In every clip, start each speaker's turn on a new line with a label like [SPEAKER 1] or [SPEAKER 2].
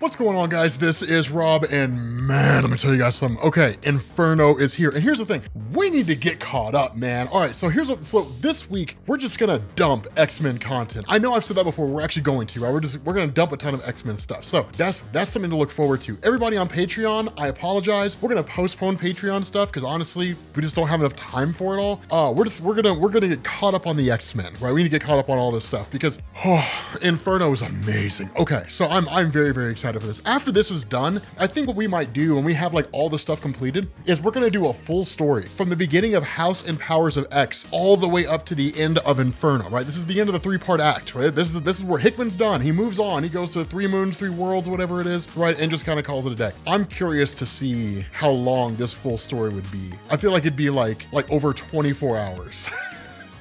[SPEAKER 1] What's going on guys? This is Rob and man, let me tell you guys something. Okay, Inferno is here. And here's the thing, we need to get caught up, man. All right, so here's what, so this week, we're just gonna dump X-Men content. I know I've said that before, we're actually going to, right? We're just, we're gonna dump a ton of X-Men stuff. So that's, that's something to look forward to. Everybody on Patreon, I apologize. We're gonna postpone Patreon stuff because honestly, we just don't have enough time for it all. Uh, we're just, we're gonna, we're gonna get caught up on the X-Men, right? We need to get caught up on all this stuff because, oh, Inferno is amazing. Okay, so I'm, I'm very, very excited excited for this. After this is done, I think what we might do when we have like all the stuff completed is we're gonna do a full story from the beginning of House and Powers of X all the way up to the end of Inferno, right? This is the end of the three-part act, right? This is this is where Hickman's done. He moves on. He goes to three moons, three worlds, whatever it is, right? And just kind of calls it a day. I'm curious to see how long this full story would be. I feel like it'd be like like over 24 hours.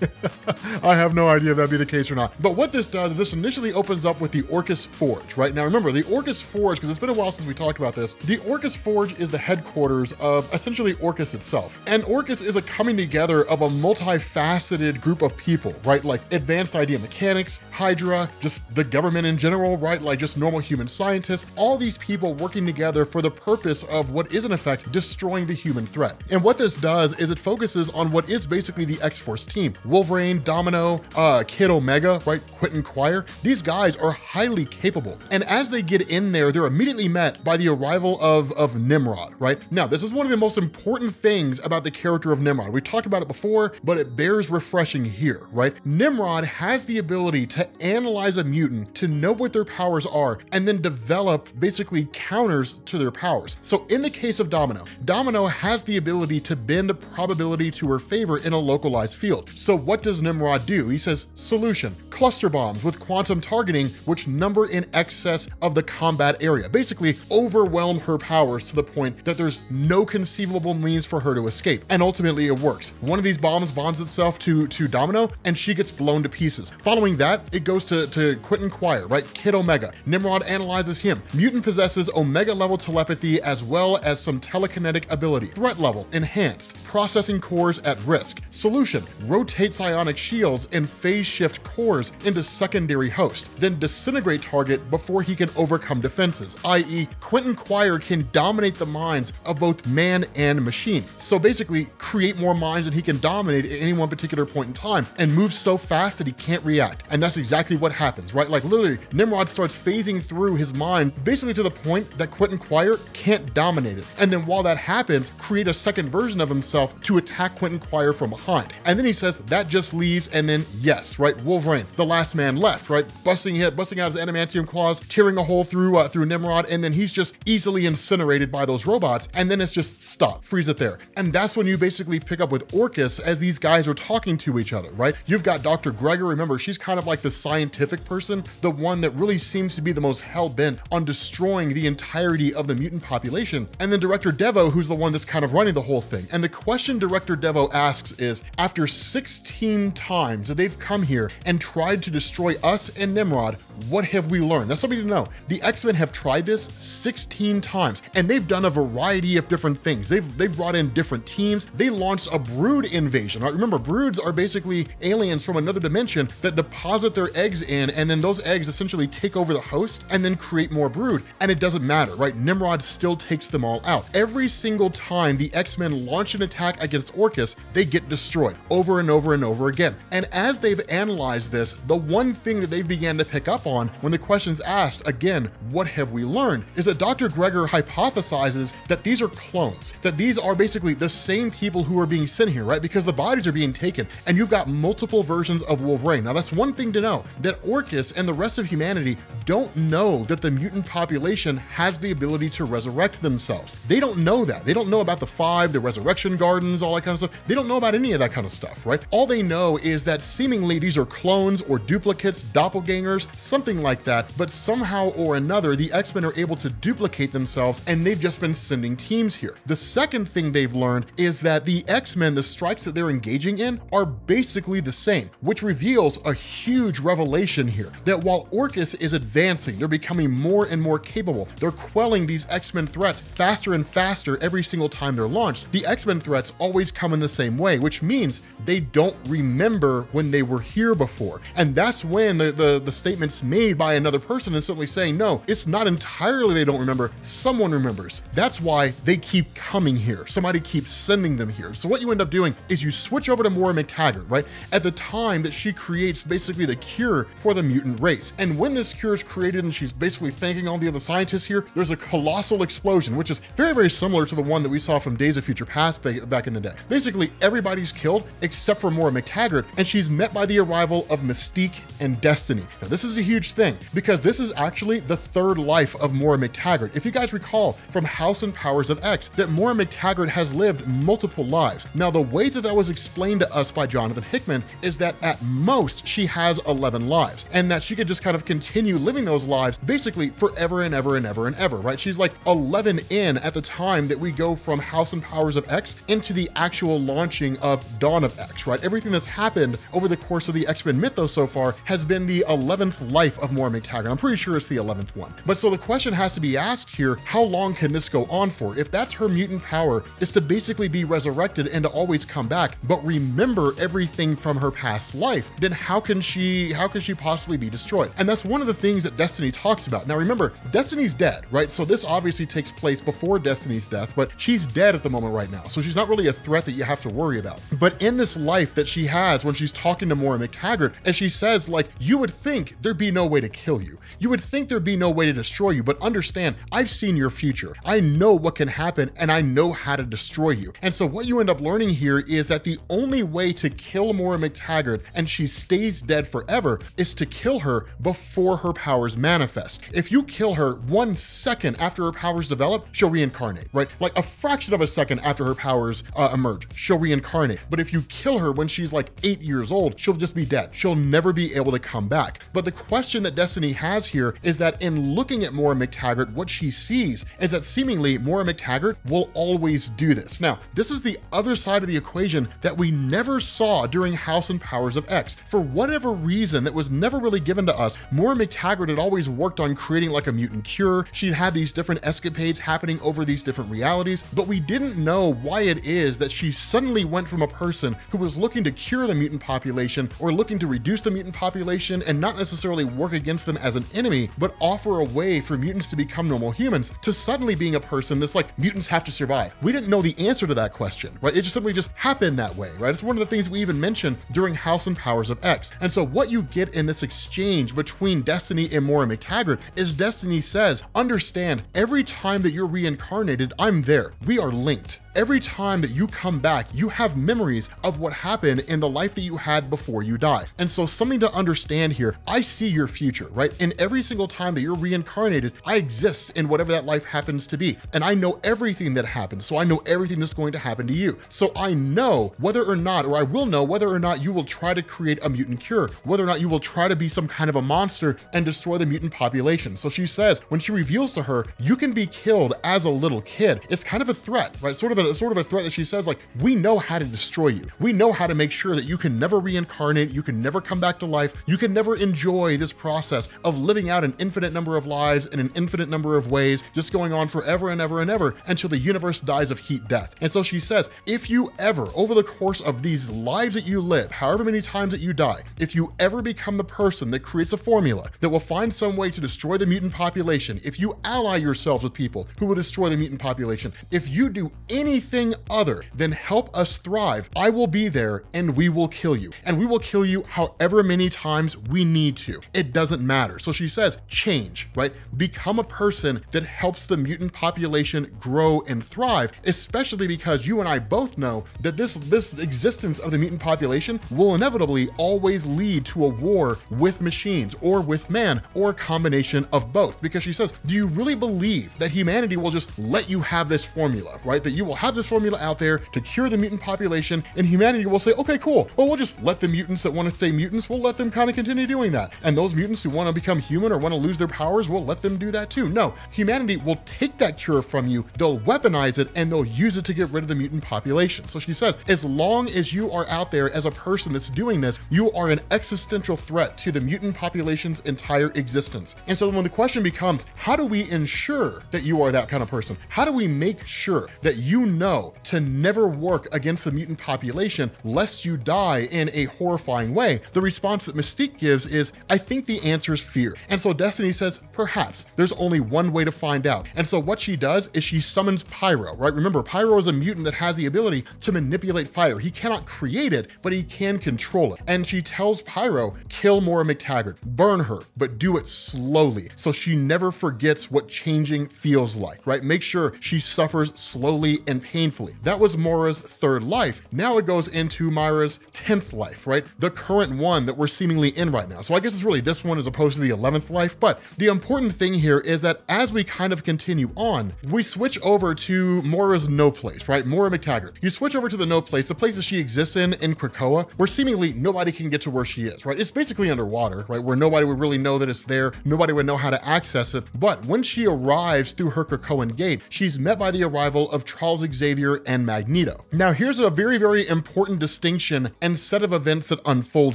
[SPEAKER 1] I have no idea if that'd be the case or not. But what this does is this initially opens up with the Orchis Forge, right? Now remember, the Orchis Forge, because it's been a while since we talked about this, the Orchis Forge is the headquarters of essentially Orchis itself. And Orchis is a coming together of a multifaceted group of people, right? Like advanced idea mechanics, Hydra, just the government in general, right? Like just normal human scientists, all these people working together for the purpose of what is in effect destroying the human threat. And what this does is it focuses on what is basically the X-Force team, Wolverine, Domino, uh, Kid Omega, right? Quentin Quire. These guys are highly capable. And as they get in there, they're immediately met by the arrival of, of Nimrod, right? Now, this is one of the most important things about the character of Nimrod. We talked about it before, but it bears refreshing here, right? Nimrod has the ability to analyze a mutant, to know what their powers are, and then develop basically counters to their powers. So in the case of Domino, Domino has the ability to bend probability to her favor in a localized field. So what does Nimrod do? He says, solution, cluster bombs with quantum targeting, which number in excess of the combat area. Basically overwhelm her powers to the point that there's no conceivable means for her to escape. And ultimately it works. One of these bombs bonds itself to, to Domino and she gets blown to pieces. Following that, it goes to, to Quentin Quire, right? Kid Omega. Nimrod analyzes him. Mutant possesses Omega level telepathy as well as some telekinetic ability. Threat level, enhanced. Processing cores at risk. Solution, rotate psionic shields and phase shift cores into secondary host, then disintegrate target before he can overcome defenses, i.e. Quentin Quire can dominate the minds of both man and machine. So basically create more minds than he can dominate at any one particular point in time and move so fast that he can't react. And that's exactly what happens, right? Like literally Nimrod starts phasing through his mind basically to the point that Quentin Quire can't dominate it. And then while that happens, create a second version of himself to attack Quentin Quire from behind. And then he says, that just leaves, and then yes, right, Wolverine, the last man left, right, busting hit, busting out his adamantium claws, tearing a hole through uh, through Nimrod, and then he's just easily incinerated by those robots, and then it's just stop, freeze it there, and that's when you basically pick up with Orchis as these guys are talking to each other, right? You've got Dr. Gregor, remember, she's kind of like the scientific person, the one that really seems to be the most hell bent on destroying the entirety of the mutant population, and then Director Devo, who's the one that's kind of running the whole thing. And the question Director Devo asks is, after 16 16 times that they've come here and tried to destroy us and Nimrod, what have we learned? That's something to know. The X-Men have tried this 16 times and they've done a variety of different things. They've, they've brought in different teams. They launched a brood invasion. Right? Remember, broods are basically aliens from another dimension that deposit their eggs in and then those eggs essentially take over the host and then create more brood. And it doesn't matter, right? Nimrod still takes them all out. Every single time the X-Men launch an attack against Orchis, they get destroyed over and over and over again. And as they've analyzed this, the one thing that they've began to pick up on when the question's asked, again, what have we learned, is that Dr. Gregor hypothesizes that these are clones, that these are basically the same people who are being sent here, right? Because the bodies are being taken and you've got multiple versions of Wolverine. Now that's one thing to know, that Orchis and the rest of humanity don't know that the mutant population has the ability to resurrect themselves. They don't know that. They don't know about the five, the resurrection gardens, all that kind of stuff. They don't know about any of that kind of stuff, right? All they know is that seemingly these are clones or duplicates, doppelgangers, something like that, but somehow or another, the X-Men are able to duplicate themselves and they've just been sending teams here. The second thing they've learned is that the X-Men, the strikes that they're engaging in, are basically the same, which reveals a huge revelation here, that while Orchis is advancing, they're becoming more and more capable. They're quelling these X-Men threats faster and faster every single time they're launched. The X-Men threats always come in the same way, which means they don't remember when they were here before. And that's when the, the, the statements made by another person and simply saying, no, it's not entirely they don't remember, someone remembers. That's why they keep coming here. Somebody keeps sending them here. So what you end up doing is you switch over to Moira MacTaggert, right? At the time that she creates basically the cure for the mutant race. And when this cure is created and she's basically thanking all the other scientists here, there's a colossal explosion, which is very, very similar to the one that we saw from Days of Future Past back in the day. Basically, everybody's killed except for Moira MacTaggert, and she's met by the arrival of Mystique and Destiny. Now, this is a huge thing because this is actually the third life of Moira MacTaggert. If you guys recall from House and Powers of X, that Moira MacTaggert has lived multiple lives. Now, the way that that was explained to us by Jonathan Hickman is that at most she has 11 lives, and that she could just kind of continue living those lives basically forever and ever and ever and ever, right? She's like 11 in at the time that we go from House and Powers of X into the actual launching of Dawn of X, right? Everything that's happened over the course of the X-Men mythos so far has been the 11th life of Moira MacTaggert. I'm pretty sure it's the 11th one. But so the question has to be asked here, how long can this go on for? If that's her mutant power, is to basically be resurrected and to always come back, but remember everything from her past life, then how can she how can she possibly be destroyed? And that's one of the things that Destiny talks about. Now remember, Destiny's dead, right? So this obviously takes place before Destiny's death, but she's dead at the moment right now. So she's not really a threat that you have to worry about. But in this life that she has when she's talking to Moira MacTaggert, and she says, like, you would think there'd be no way to kill you. You would think there'd be no way to destroy you, but understand, I've seen your future. I know what can happen and I know how to destroy you. And so what you end up learning here is that the only way to kill Moira MacTaggert and she stays dead forever is to kill her before her powers manifest. If you kill her one second after her powers develop, she'll reincarnate, right? Like a fraction of a second after her powers uh, emerge, she'll reincarnate. But if you kill her when she's like eight years old, she'll just be dead. She'll never be able to come back. But the question that Destiny has here is that in looking at Moira MacTaggert, what she sees is that seemingly Moira MacTaggert will always do this. Now, this is the other side of the equation that we never saw during House and Powers of X. For whatever reason that was never really given to us, Moira MacTaggert had always worked on creating like a mutant cure. She'd had these different escapades happening over these different realities, but we didn't know why it is that she suddenly went from a person who was looking to cure the mutant population or looking to reduce the mutant population and not necessarily work against them as an enemy, but offer a way for mutants to become normal humans to suddenly being a person that's like mutants have to survive. We didn't know the answer to that question, right? It just simply just happened that way, right? It's one of the things we even mentioned during House and Powers of X. And so what you get in this exchange between Destiny and Moira MacTaggert is Destiny says, understand every time that you're reincarnated, I'm there. We are linked every time that you come back, you have memories of what happened in the life that you had before you died. And so something to understand here, I see your future, right? And every single time that you're reincarnated, I exist in whatever that life happens to be. And I know everything that happened. So I know everything that's going to happen to you. So I know whether or not, or I will know whether or not you will try to create a mutant cure, whether or not you will try to be some kind of a monster and destroy the mutant population. So she says, when she reveals to her, you can be killed as a little kid. It's kind of a threat, right? Sort of a sort of a threat that she says like, we know how to destroy you. We know how to make sure that you can never reincarnate, you can never come back to life, you can never enjoy this process of living out an infinite number of lives in an infinite number of ways, just going on forever and ever and ever until the universe dies of heat death. And so she says, if you ever, over the course of these lives that you live, however many times that you die, if you ever become the person that creates a formula that will find some way to destroy the mutant population, if you ally yourselves with people who will destroy the mutant population, if you do any anything other than help us thrive, I will be there and we will kill you. And we will kill you however many times we need to. It doesn't matter. So she says, change, right? Become a person that helps the mutant population grow and thrive, especially because you and I both know that this, this existence of the mutant population will inevitably always lead to a war with machines or with man or a combination of both. Because she says, do you really believe that humanity will just let you have this formula, right? That you will have this formula out there to cure the mutant population, and humanity will say, okay, cool. Well, we'll just let the mutants that want to stay mutants, we'll let them kind of continue doing that. And those mutants who want to become human or want to lose their powers, we'll let them do that too. No, humanity will take that cure from you, they'll weaponize it, and they'll use it to get rid of the mutant population. So she says, as long as you are out there as a person that's doing this, you are an existential threat to the mutant population's entire existence. And so when the question becomes, how do we ensure that you are that kind of person? How do we make sure that you know to never work against the mutant population lest you die in a horrifying way? The response that Mystique gives is, I think the answer is fear. And so Destiny says, perhaps. There's only one way to find out. And so what she does is she summons Pyro, right? Remember, Pyro is a mutant that has the ability to manipulate fire. He cannot create it, but he can control it. And she tells Pyro, kill Moira MacTaggert, burn her, but do it slowly so she never forgets what changing feels like, right? Make sure she suffers slowly and painfully. That was Moira's third life. Now it goes into Moira's 10th life, right? The current one that we're seemingly in right now. So I guess it's really this one as opposed to the 11th life. But the important thing here is that as we kind of continue on, we switch over to Moira's no place, right? Moira MacTaggert. You switch over to the no place, the place that she exists in, in Krakoa, where seemingly nobody can get to where she is, right? It's basically underwater, right? Where nobody would really know that it's there. Nobody would know how to access it. But when she arrives through her Krakoan gate, she's met by the arrival of Charles Xavier and Magneto. Now, here's a very, very important distinction and set of events that unfold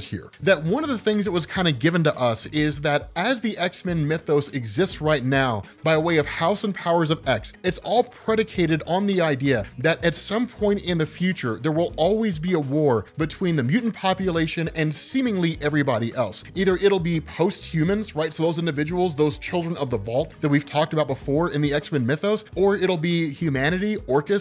[SPEAKER 1] here. That one of the things that was kind of given to us is that as the X-Men mythos exists right now by way of House and Powers of X, it's all predicated on the idea that at some point in the future, there will always be a war between the mutant population and seemingly everybody else. Either it'll be post-humans, right? So those individuals, those children of the vault that we've talked about before in the X-Men mythos, or it'll be humanity,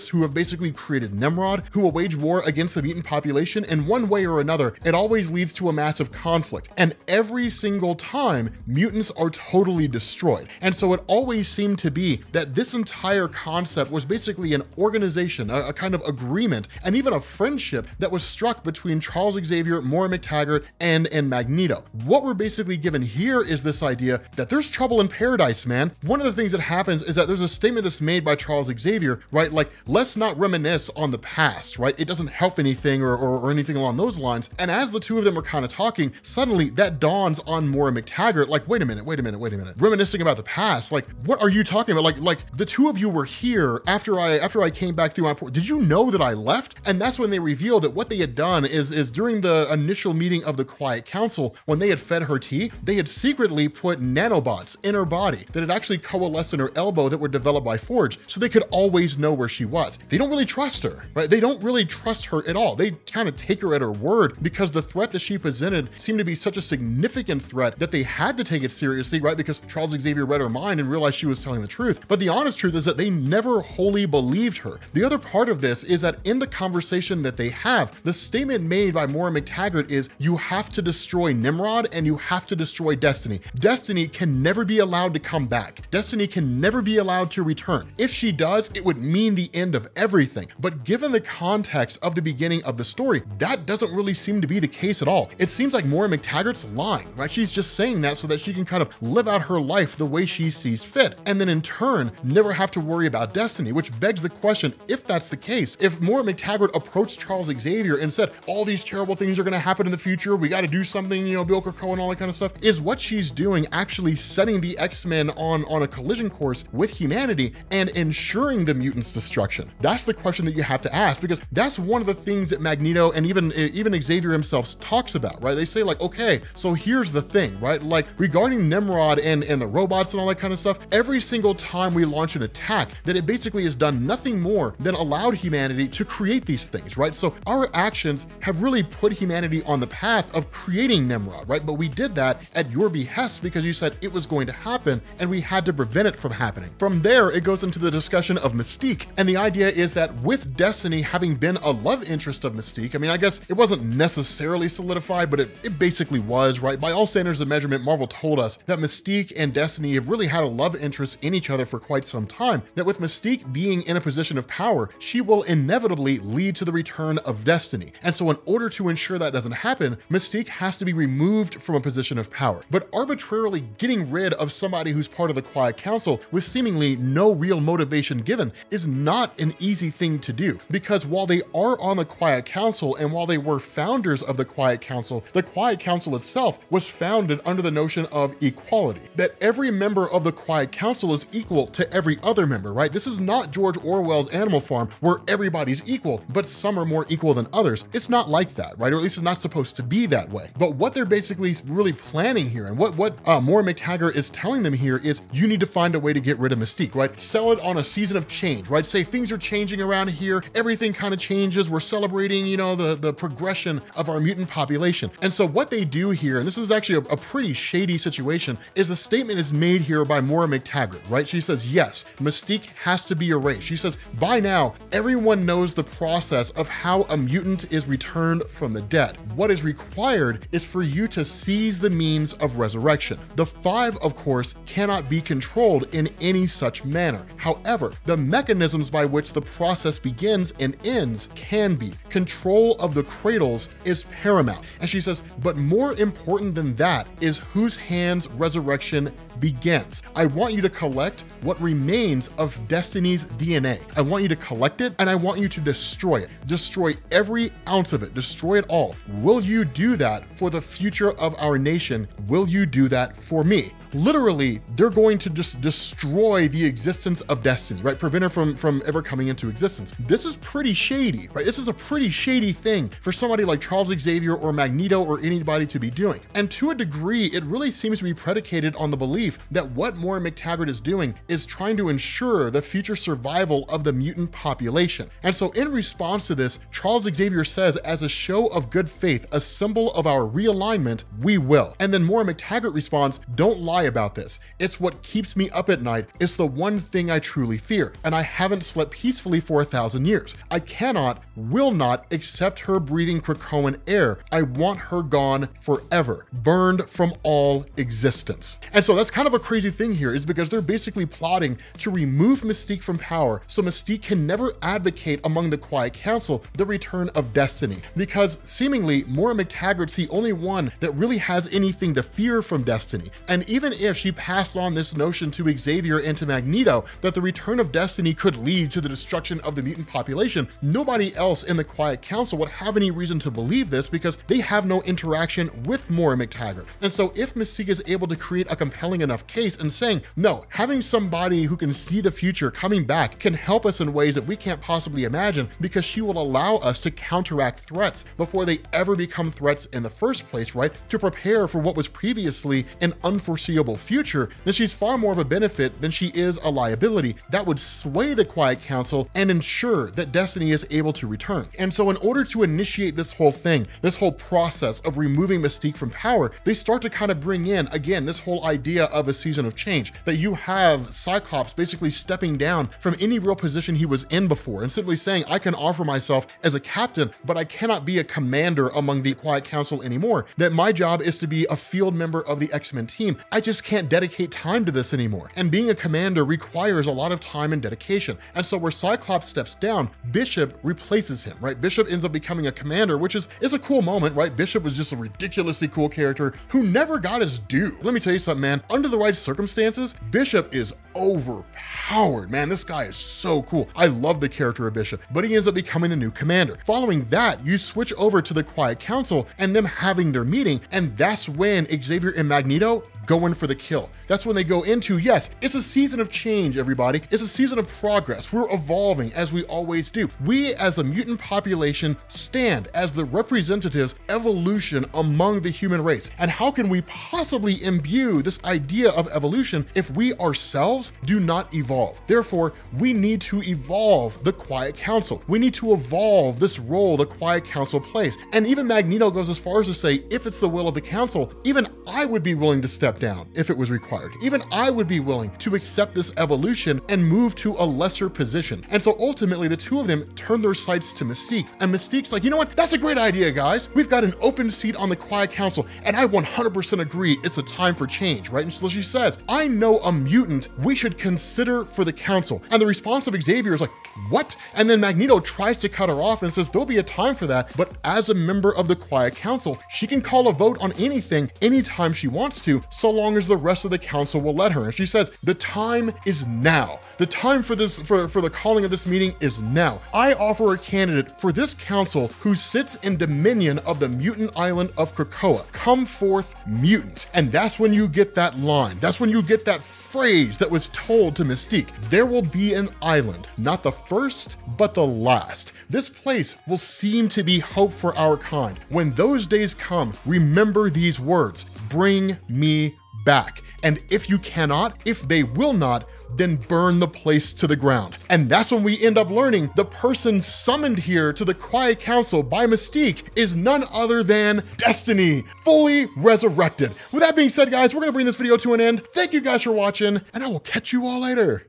[SPEAKER 1] Who have basically created Nimrod, who will wage war against the mutant population. And one way or another, it always leads to a massive conflict. And every single time, mutants are totally destroyed. And so it always seemed to be that this entire concept was basically an organization, a, a kind of agreement, and even a friendship that was struck between Charles Xavier, Moira MacTaggert, and, and Magneto. What we're basically given here is this idea that there's trouble in paradise, man. One of the things that happens is that there's a statement that's made by Charles Xavier, right? Like, let's not reminisce on the past, right? It doesn't help anything or, or, or anything along those lines. And as the two of them are kind of talking, suddenly that dawns on Moira MacTaggert, like, wait a minute, wait a minute, wait a minute. Reminiscing about the past, like, what are you talking about? Like, like the two of you were here after I after I came back through my port. Did you know that I left? And that's when they reveal that what they had done is is during the initial meeting of the Quiet Council, when they had fed her tea, they had secretly put nanobots in her body that had actually coalesced in her elbow that were developed by Forge, so they could always know where she was. They don't really trust her, right? They don't really trust her at all. They kind of take her at her word because the threat that she presented seemed to be such a significant threat that they had to take it seriously, right? Because Charles Xavier read her mind and realized she was telling the truth. But the honest truth is that they never wholly believed her. The other part of this is that in the conversation that they have, the statement made by Moira MacTaggert is you have to destroy Nimrod and you have to destroy Destiny. Destiny can never be allowed to come back. Destiny can never be allowed to return. If she does, it would mean the end of everything. But given the context of the beginning of the story, that doesn't really seem to be the case at all. It seems like Moira MacTaggert's lying, right? She's just saying that so that she can kind of live out her life the way she sees fit. And then in turn, never have to worry about Destiny, which begs the question, if that's the case, if Moira MacTaggert approached Charles Xavier and said, all these terrible things are gonna happen in the future, we gotta do something, you know, Bill Krakoa and all that kind of stuff, is what she's doing actually setting the X-Men on, on a collision course with humanity and ensuring the mutants' destruction? That's the question that you have to ask because that's one of the things that Magneto and even, even Xavier himself talks about, right? They say like, okay, so here's the thing, right? Like regarding Nimrod and, and the robots and all that kind of stuff, every single time we launch an attack, that it basically has done nothing more than allowed humanity to create these things, right? So our actions have really put humanity on the path of creating Nimrod, right? But we did that at your behest because you said it was going to happen and we had to prevent it from happening. From there, it goes into the discussion of Mystique. And the idea is that with Destiny having been a love interest of Mystique, I mean, I guess it wasn't necessarily solidified, but it, it basically was, right? By all standards of measurement, Marvel told us that Mystique and Destiny have really had a love interest in each other for quite some time. That with Mystique being in a position of power, she will inevitably lead to the return of Destiny. And so in order to ensure that doesn't happen, Mystique has to be removed from a position of power. But arbitrarily getting rid of somebody who's part of the Quiet Council with seemingly no real motivation given is not an easy thing to do. Because while they are on the Quiet Council and while they were founders of the Quiet Council, the Quiet Council itself was founded under the notion of equality. That every member of the Quiet Council is equal to every other member, right? This is not George Orwell's Animal Farm where everybody's equal, but some are more equal than others. It's not like that, right? Or at least it's not supposed to be that way. But what they're basically really planning here and what, what uh, Moira MacTaggert is telling them here is you need to find a way to get rid of Mystique, right? Sell it on a season of change, right? Say things things are changing around here. Everything kind of changes. We're celebrating, you know, the, the progression of our mutant population. And so what they do here, and this is actually a, a pretty shady situation, is a statement is made here by Moira MacTaggert, right? She says, yes, Mystique has to be erased. She says, by now, everyone knows the process of how a mutant is returned from the dead. What is required is for you to seize the means of resurrection. The five, of course, cannot be controlled in any such manner. However, the mechanisms by which the process begins and ends can be. Control of the cradles is paramount. And she says, but more important than that is whose hands resurrection begins. I want you to collect what remains of Destiny's DNA. I want you to collect it and I want you to destroy it. Destroy every ounce of it, destroy it all. Will you do that for the future of our nation? Will you do that for me? Literally they're going to just destroy the existence of destiny right? Prevent her from from ever coming into existence. This is pretty shady right? This is a pretty shady thing for somebody like charles xavier or magneto or anybody to be doing. And to a degree it really seems to be predicated on the belief that what Moira MacTaggert is doing is trying to ensure the future survival of the mutant population. And so in response to this charles xavier says as a show of good faith a symbol of our realignment we will. And then Moira MacTaggert responds don't lie lie about this. It's what keeps me up at night. It's the one thing I truly fear, and I haven't slept peacefully for a thousand years. I cannot, will not accept her breathing Krakoan air. I want her gone forever, burned from all existence. And so that's kind of a crazy thing here is because they're basically plotting to remove Mystique from power so Mystique can never advocate among the Quiet Council the return of Destiny because seemingly Moira MacTaggert's the only one that really has anything to fear from Destiny. And even even if she passed on this notion to Xavier and to Magneto that the return of Destiny could lead to the destruction of the mutant population, nobody else in the Quiet Council would have any reason to believe this because they have no interaction with Moira MacTaggert. And so if Mystique is able to create a compelling enough case and saying, no, having somebody who can see the future coming back can help us in ways that we can't possibly imagine because she will allow us to counteract threats before they ever become threats in the first place, right? To prepare for what was previously an unforeseeable foreseeable future, then she's far more of a benefit than she is a liability that would sway the Quiet Council and ensure that Destiny is able to return. And so in order to initiate this whole thing, this whole process of removing Mystique from power, they start to kind of bring in, again, this whole idea of a season of change, that you have Cyclops basically stepping down from any real position he was in before and simply saying, I can offer myself as a captain, but I cannot be a commander among the Quiet Council anymore, that my job is to be a field member of the X-Men team. I just just can't dedicate time to this anymore. And being a commander requires a lot of time and dedication. And so where Cyclops steps down, Bishop replaces him, right? Bishop ends up becoming a commander, which is, is a cool moment, right? Bishop was just a ridiculously cool character who never got his due. Let me tell you something, man. Under the right circumstances, Bishop is overpowered. Man, this guy is so cool. I love the character of Bishop, but he ends up becoming the new commander. Following that, you switch over to the Quiet Council and them having their meeting, and that's when Xavier and Magneto go in for the kill. That's when they go into, yes, it's a season of change, everybody. It's a season of progress. We're evolving as we always do. We as a mutant population stand as the representatives evolution among the human race. And how can we possibly imbue this idea of evolution if we ourselves do not evolve? Therefore, we need to evolve the Quiet Council. We need to evolve this role the Quiet Council plays. And even Magneto goes as far as to say, if it's the will of the Council, even I would be willing to step down if it was required. Even I would be willing to accept this evolution and move to a lesser position. And so ultimately, the two of them turn their sights to Mystique. And Mystique's like, you know what? That's a great idea, guys. We've got an open seat on the Quiet Council, and I 100% agree it's a time for change, right? And so she says, I know a mutant we should consider for the council. And the response of Xavier is like, what? And then Magneto tries to cut her off and says, there'll be a time for that, but as a member of the Quiet Council, she can call a vote on anything anytime she wants to, so long as the rest of the council will let her. And she says, the time is now. The time for this, for, for the calling of this meeting is now. I offer a candidate for this council who sits in dominion of the mutant island of Krakoa. Come forth, mutant. And that's when you get that line. That's when you get that phrase that was told to Mystique. There will be an island, not the first, but the last. This place will seem to be hope for our kind. When those days come, remember these words bring me back. And if you cannot, if they will not, then burn the place to the ground. And that's when we end up learning the person summoned here to the Quiet Council by Mystique is none other than Destiny, fully resurrected. With that being said, guys, we're gonna bring this video to an end. Thank you guys for watching, and I will catch you all later.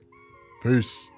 [SPEAKER 1] Peace.